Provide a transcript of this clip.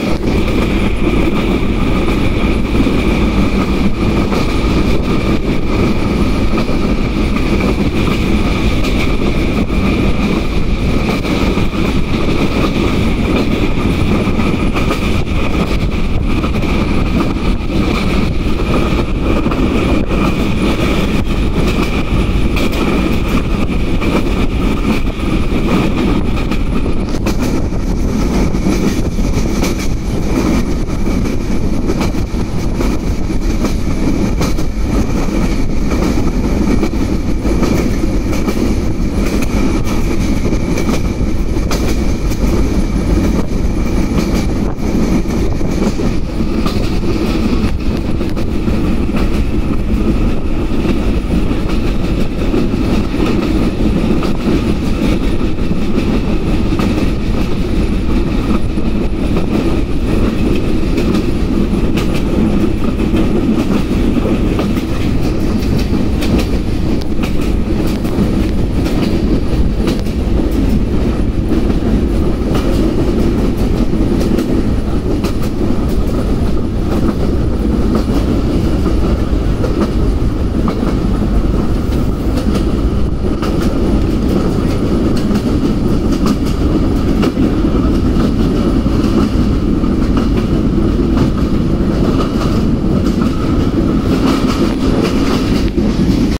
you